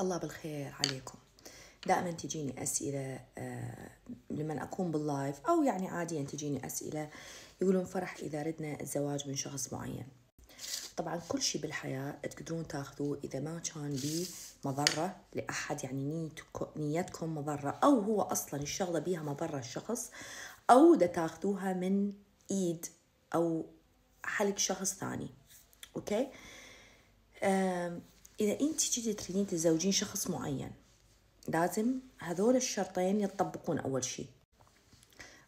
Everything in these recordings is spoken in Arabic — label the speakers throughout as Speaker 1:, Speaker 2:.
Speaker 1: الله بالخير عليكم. دائما تجيني أسئلة آه، لما أكون باللايف أو يعني عاديا تجيني أسئلة يقولون فرح إذا ردنا الزواج من شخص معين. طبعا كل شيء بالحياة تقدرون تاخذوه إذا ما كان بيه مضرة لأحد يعني نيتكم, مضرة أو هو أصلا الشغلة بيها مضرة الشخص أو دا تاخذوها من إيد أو حلق شخص ثاني. أوكي؟ آم، إذا أنت جيتي تريدين تتزوجين شخص معين لازم هذول الشرطين يتطبقون أول شيء.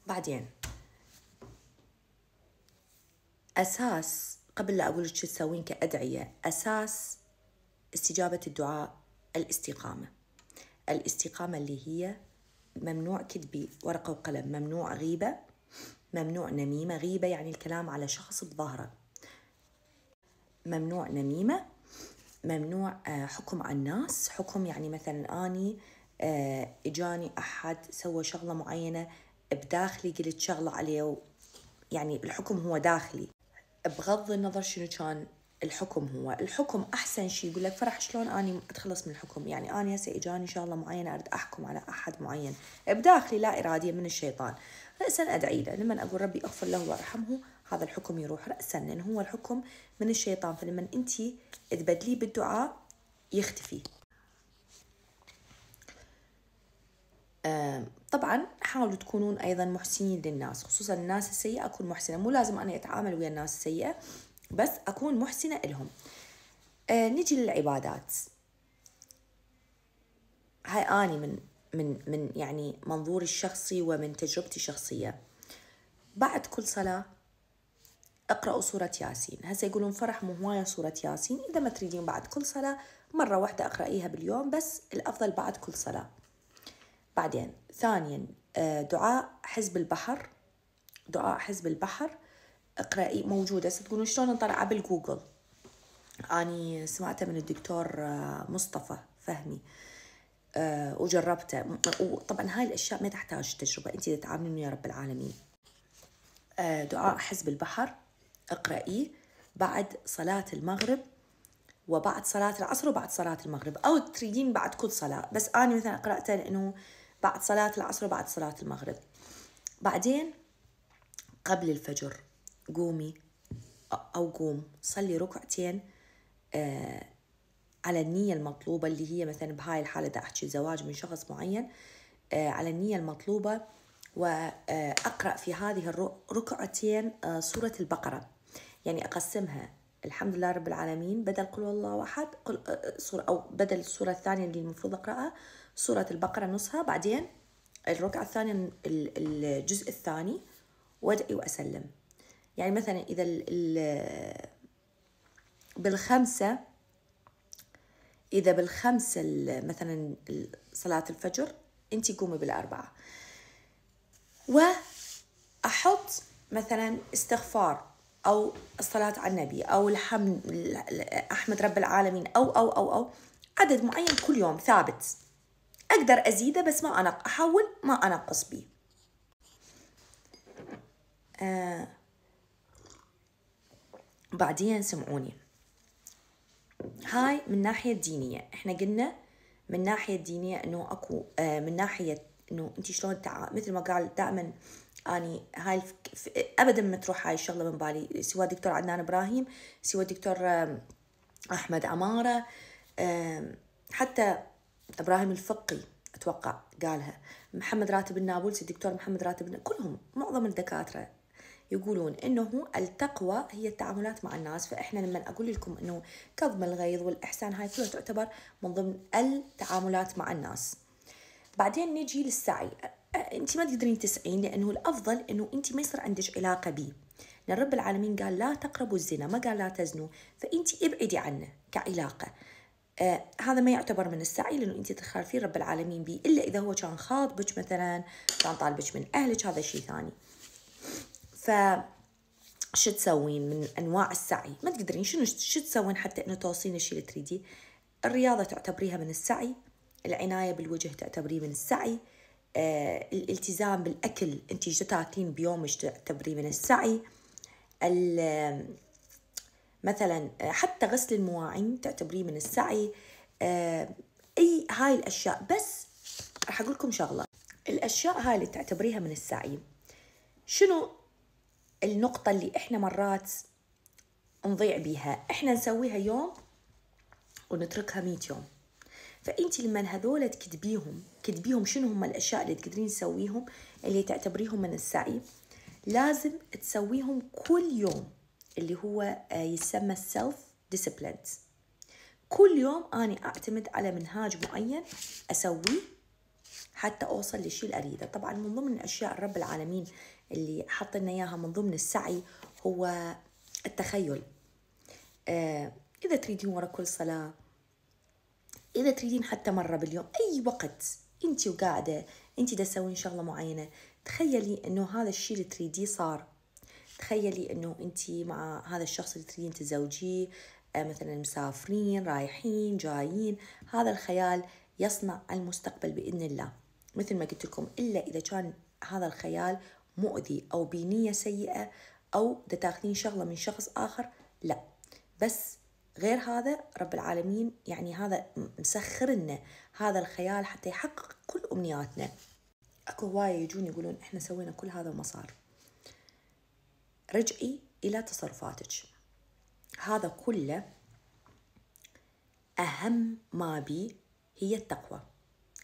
Speaker 1: بعدين أساس قبل لا أقول لك شو تسوين كأدعية أساس استجابة الدعاء الاستقامة. الاستقامة اللي هي ممنوع كذبي ورقة وقلم ممنوع غيبة ممنوع نميمة. غيبة يعني الكلام على شخص بظهره. ممنوع نميمة ممنوع آه، حكم على الناس. حكم يعني مثلا أني آه، إجاني أحد سوى شغلة معينة بداخلي قلت شغلة عليه يعني الحكم هو داخلي. بغض النظر شنو كان الحكم هو. الحكم أحسن شيء يقول لك فرح شلون أني أتخلص من الحكم؟ يعني أني هسه إجاني شغلة معينة أريد أحكم على أحد معين. بداخلي لا اراديا من الشيطان. راسا أدعي له. لما أقول ربي اغفر له وارحمه هذا الحكم يروح راسا لأن هو الحكم من الشيطان فلما أنت تبدليه بالدعاء يختفي. طبعا حاولوا تكونون أيضا محسنين للناس خصوصا الناس السيئة. أكون محسنة مو لازم أنا أتعامل ويا الناس السيئة بس أكون محسنة لهم. آه نجي للعبادات. هاي أني من من من يعني منظوري الشخصي ومن تجربتي الشخصية. بعد كل صلاة اقرأوا سورة ياسين. هسه يقولون فرح مو هواية سورة ياسين. إذا ما تريدين بعد كل صلاة مرة واحدة أقرأيها باليوم بس الأفضل بعد كل صلاة. بعدين ثانيا آه، دعاء حزب البحر. دعاء حزب البحر. اقرأي موجودة. تقولون شلون نطلعها بالجوجل. أني سمعتها من الدكتور آه، مصطفى فهمي. آه، وجربته. وطبعا هاي الأشياء ما تحتاج تجربة. أنت تتعاملين يا رب العالمين. آه، دعاء حزب البحر. اقرأيه بعد صلاة المغرب وبعد صلاة العصر وبعد صلاة المغرب أو تريدين بعد كل صلاة. بس أنا مثلا قرأته لأنه بعد صلاة العصر وبعد صلاة المغرب. بعدين قبل الفجر قومي أو قوم صلي ركعتين آه على النية المطلوبة اللي هي مثلا بهاي الحالة دا أحكي زواج من شخص معين آه على النية المطلوبة وأقرأ في هذه الركعتين آه سورة البقرة. يعني أقسمها. الحمد لله رب العالمين. بدل قل الله أحد قل سورة أو بدل السورة الثانية اللي المفروض أقرأها سورة البقرة نصها بعدين الركعة الثانية ال- الجزء الثاني وادعي وأسلم. يعني مثلا إذا ال- ال- بالخمسة إذا بالخمسة ال- مثلا صلاة الفجر أنت قومي بالأربعة. وأحط مثلا استغفار. أو الصلاة على النبي أو الحمد أحمد رب العالمين أو أو أو أو عدد معين كل يوم ثابت. أقدر أزيده بس ما أنا أحاول ما أنقص به. آه. بعدين سمعوني. هاي من ناحية دينية. إحنا قلنا من ناحية دينية إنه أكو آه من ناحية إنه أنت شلون تع... مثل ما قال دائما أني هاي الف... ابدا ما تروح هاي الشغلة من بالي سواء دكتور عدنان إبراهيم سواء دكتور أحمد عمارة آم، حتى إبراهيم الفقي أتوقع قالها. محمد راتب النابلسي الدكتور محمد راتب النا- كلهم معظم الدكاترة يقولون إنه التقوى هي التعاملات مع الناس. فإحنا لما أقول لكم إنه كظم الغيظ والإحسان هاي كلها تعتبر من ضمن التعاملات مع الناس. بعدين نجي للسعي. أنت ما تقدرين تسعين لأنه الأفضل إنه أنت ما يصير عندك علاقة بيه لأن رب العالمين قال لا تقربوا الزنا ما قال لا تزنوا. فأنت ابعدي عنه كعلاقة. آه هذا ما يعتبر من السعي لأنه أنت تخالفين رب العالمين به إلا إذا هو كان خاطبك مثلا كان طالبك من أهلك هذا شيء ثاني. ف شو تسوين من أنواع السعي؟ ما تقدرين شنو شو تسوين حتى إنه توصلين الشيء اللي تريديه؟ الرياضة تعتبريها من السعي العناية بالوجه تعتبريه من السعي الالتزام بالأكل أنت شو تاكلين بيومك تعتبريه من السعي؟ ال- مثلا حتى غسل المواعين تعتبريه من السعي. آه، أي هاي الأشياء. بس راح أقول لكم شغلة. الأشياء هاي اللي تعتبريها من السعي. شنو النقطة اللي إحنا مرات نضيع بيها؟ إحنا نسويها يوم ونتركها مية يوم. فأنت لما هذول تكتبيهم كتبيهم شنو هم الأشياء اللي تقدرين تسويهم اللي تعتبريهم من السعي لازم تسويهم كل يوم اللي هو آه، يسمى ال self discipline كل يوم أنا أعتمد على منهاج معين أسويه حتى أوصل للشيء اللي أريده. طبعا من ضمن الأشياء رب العالمين اللي حط لنا إياها من ضمن السعي هو التخيل. آه إذا تريدين ورا كل صلاة إذا تريدين حتى مرة باليوم أي وقت أنت وقاعدة أنت دا تسوين شغلة معينة تخيلي إنه هذا الشيء اللي تريديه صار. تخيلي إنه أنت مع هذا الشخص اللي تريدين تزوجيه آه، مثلا مسافرين رايحين جايين هذا الخيال يصنع المستقبل بإذن الله. مثل ما قلت لكم إلا إذا كان هذا الخيال مؤذي أو بنية سيئة أو دا تاخذين شغلة من شخص آخر لا. بس غير هذا رب العالمين يعني هذا مسخر لنا هذا الخيال حتى يحقق كل أمنياتنا. أكو هواية يجون يقولون إحنا سوينا كل هذا وما صار. رجعي إلى تصرفاتك. هذا كله أهم ما بي هي التقوى.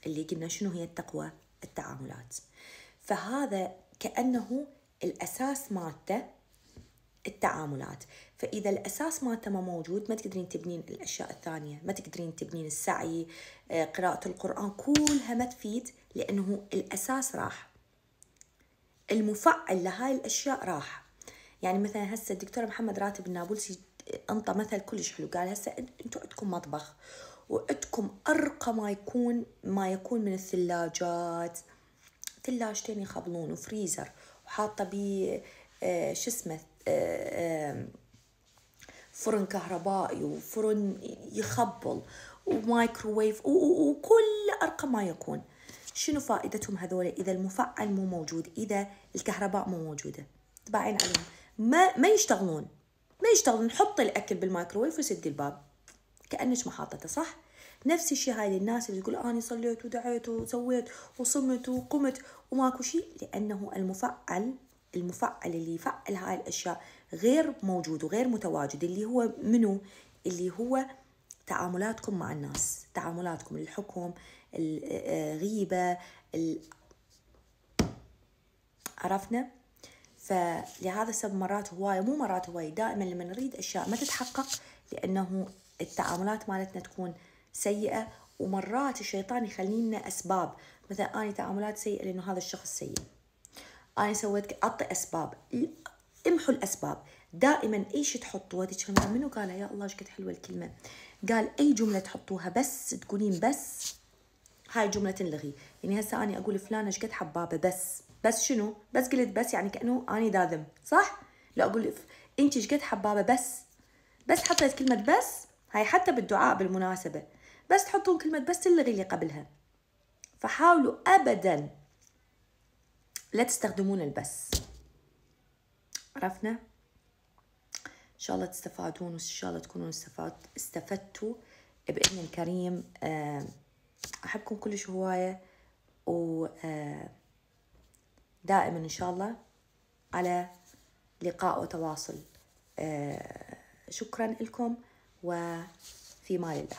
Speaker 1: اللي قلنا شنو هي التقوى؟ التعاملات. فهذا كأنه الأساس مالته التعاملات. فإذا الأساس مالته ما موجود ما تقدرين تبنين الأشياء الثانية ما تقدرين تبنين السعي آه، قراءة القرآن كلها ما تفيد لأنه الأساس راح. المفعل لهاي الأشياء راح. يعني مثلا هسه الدكتور محمد راتب النابلسي أنطى مثل كلش حلو. قال هسه أنتم عندكم مطبخ وعندكم أرقى ما يكون ما يكون من الثلاجات. ثلاجتين يخبلون وفريزر وحاطة بيه آه شو اسمه آه آه فرن كهربائي وفرن يخبل ومايكروويف وكل ارقى ما يكون. شنو فائدتهم هذول؟ إذا المفعل مو موجود إذا الكهرباء مو موجودة. تباعين عليهم. ما ما يشتغلون. ما يشتغلون. حطي الأكل بالمايكروويف وسدي الباب. كأنك ما صح؟ نفس الشيء هاي للناس اللي تقول اني صليت ودعيت وسويت وصمت وقمت. وماكو شيء لأنه المفعل المفعل اللي يفعل هاي الأشياء غير موجود وغير متواجد اللي هو منو؟ اللي هو تعاملاتكم مع الناس تعاملاتكم الحكم الغيبة عرفنا؟ فلهذا السبب مرات هواية مو مرات هواية دائما لما نريد أشياء ما تتحقق لأنه التعاملات مالتنا تكون سيئة ومرات الشيطان يخلينا أسباب. مثلا أنا تعاملات سيئة لأنه هذا الشخص سيء. أنا سويت أعطي أسباب. امحوا الأسباب. دائما أي شيء تحطوها؟ هذيك منو؟ قالها يا الله إيش قد حلوة الكلمة. قال أي جملة تحطوها بس تقولين بس هاي جملة تنلغي يعني هسه أنا أقول فلانة إيش قد حبابة بس. بس شنو؟ بس قلت بس يعني كأنه أني داذم. صح؟ لا أقول أنت إيش قد حبابة بس؟ بس حطيت كلمة بس؟ هاي حتى بالدعاء بالمناسبة. بس تحطون كلمة بس تلغي اللي قبلها. فحاولوا أبدا لا تستخدمون البس عرفنا؟ إن شاء الله تستفادون وإن شاء الله تكونون استفاد استفدتوا بإذن الكريم. أحبكم كلش هواية و دائما إن شاء الله على لقاء وتواصل. شكرا لكم وفي مال الله.